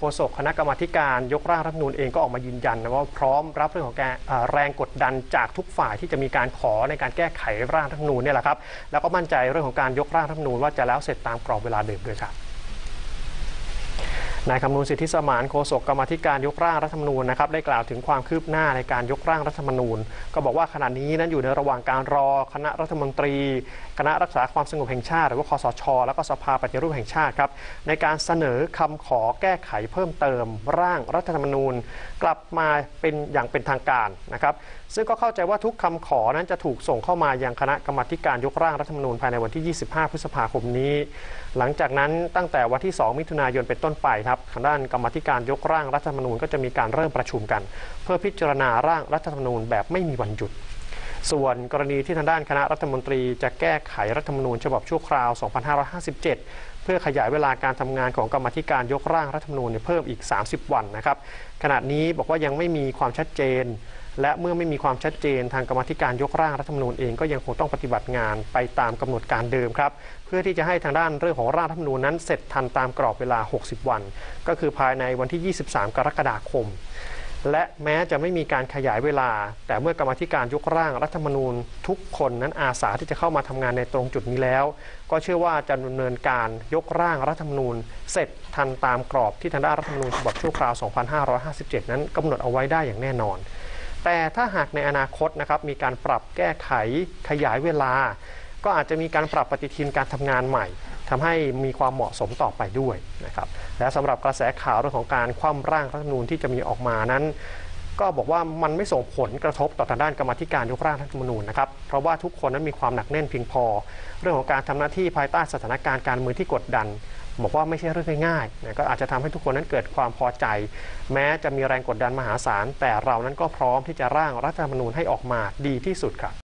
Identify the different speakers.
Speaker 1: โฆษกคณะกรรมาธิการยกร่างรัฐธรรมนูญเองก็ออกมายืนยันนะว่าพร้อมรับเรื่องของแการแรงกดดันจากทุกฝ่ายที่จะมีการขอในการแก้ไขร่างรัฐธรรมนูญเนี่ยแหละครับแล้วก็มั่นใจเรื่องของการยกร่างรัฐธรรมนูญว่าจะแล้วเสร็จตามกรอบเวลาเดิมด้วยครับ นายคำนูนสิทธิสมานโฆษกกรรมธิการยกร่างรัฐธรรมนูญนะครับได้กล่าวถึงความคืบหน้าในการยกร่างรัฐธรรมนูญ ก็บอกว่าขณะนี้นั้นอยู่ในระหว่างการรอคณะรัฐมนตรี คณะรักษาความสงบแห่งชาติ หรือว่าคอสช แล้วก็สภาปฏิรูปแห่งชาติครับในการเสนอคำขอแก้ไขเพิ่มเติม ร่างรัฐธรรมนูญ กลับมาเป็นอย่างเป็นทางการนะครับซึ่งก็เข้าใจว่าทุกคำขอนั้นจะถูกส่งเข้ามายังคณะกรรมธิการยกร่างรัฐธรรมนูญภายในวันที่ 25 พฤษภาคมนี้ หลังจากนั้นตั้งแต่วันที่ 2 มิถุนายนเป็นต้นไปครับทางด้านกรรมธิการยกร่างรัฐธรรมนูญก็จะมีการเริ่มประชุมกัน เพื่อพิจารณาร่างรัฐธรรมนูญแบบไม่มีวันหยุด ส่วนกรณีที่ทางด้านคณะรัฐมนตรีจะแก้ไขรัฐธรรมนูญฉบับชั่วคราว 2557 เพื่อขยายเวลาการทำงานของกรรมธิการยกร่างรัฐธรรมนูญเพิ่มอีก 30 วันนะครับขณะนี้บอกว่ายังไม่มีความชัดเจน และเมื่อไม่มีความชัดเจนทางกรรมธิการยกร่างรัฐธรรมนูญเองก็ยังคงต้องปฏิบัติงานไปตามกำหนดการเดิมครับ เพื่อที่จะให้ทางด้านเรื่องของร่างรัฐธรรมนูญนั้นเสร็จทันตามกรอบเวลา 60 วัน ก็คือภายในวันที่ 23 กรกฎาคม และแม้จะไม่มีการขยายเวลา แต่เมื่อกรรมธิการยกร่างรัฐธรรมนูญ ทุกคนนั้นอาสาที่จะเข้ามาทำงานในตรงจุดนี้แล้ว ก็เชื่อว่าจะดำเนินการยกร่างรัฐธรรมนูญ เสร็จทันตามกรอบที่ทางด้านรัฐธรรมนูญฉบับชั่วคราว 2557 นั้นกำหนดเอาไว้ได้อย่างแน่นอน แต่ถ้าหากในอนาคตนะครับมีการปรับแก้ไขขยายเวลา ก็อาจจะมีการปรับปฏิทินการทำงานใหม่ทำให้มีความเหมาะสมต่อไปด้วยนะครับและสำหรับกระแสข่าวเรื่องของการคว่ำร่างรัฐธรรมนูญที่จะมีออกมานั้น ก็บอกว่ามันไม่ส่งผลกระทบต่อทางด้านกรรมธิการยกร่างรัฐธรรมนูญนะครับเพราะว่าทุกคนนั้นมีความหนักแน่นเพียงพอ เรื่องของการทำหน้าที่ภายใต้สถานการณ์การเมืองที่กดดัน บอกว่าไม่ใช่เรื่องง่ายๆนะก็อาจจะทำให้ทุกคนนั้นเกิดความพอใจ แม้จะมีแรงกดดันมหาศาลแต่เรานั้นก็พร้อมที่จะร่างรัฐธรรมนูญให้ออกมาดีที่สุดครับ